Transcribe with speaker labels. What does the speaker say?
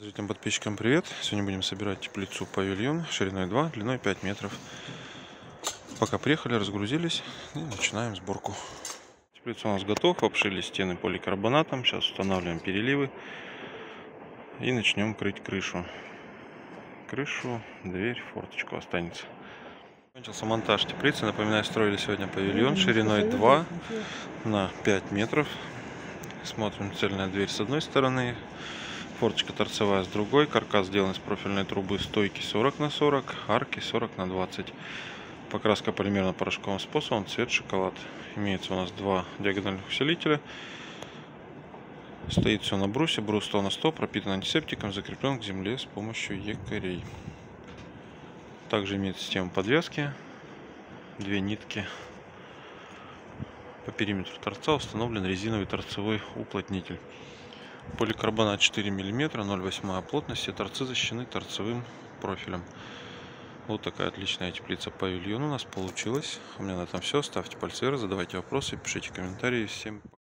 Speaker 1: Зрителям, подписчикам привет! Сегодня будем собирать теплицу павильон шириной 2, длиной 5 метров. Пока приехали, разгрузились и начинаем сборку. Теплица у нас готова, обшили стены поликарбонатом. Сейчас устанавливаем переливы и начнем крыть крышу. Крышу, дверь, форточку останется. Закончился монтаж теплицы. Напоминаю, строили сегодня павильон шириной 2 на 5 метров. Смотрим цельная дверь с одной стороны, Форточка торцевая с другой. Каркас сделан из профильной трубы. Стойки 40 на 40, арки 40 на 20. Покраска полимерно-порошковым способом. Цвет шоколад. Имеется у нас два диагональных усилителя. Стоит все на брусе. Брус 100 на 100. Пропитан антисептиком. Закреплен к земле с помощью якорей. Также имеет система подвески. Две нитки. По периметру торца установлен резиновый торцевой уплотнитель. Поликарбонат 4 мм, 0,8 плотность. Все торцы защищены торцевым профилем. Вот такая отличная теплица павильон у нас получилась. У меня на этом все. Ставьте пальцы вверх, задавайте вопросы, пишите комментарии. Всем пока.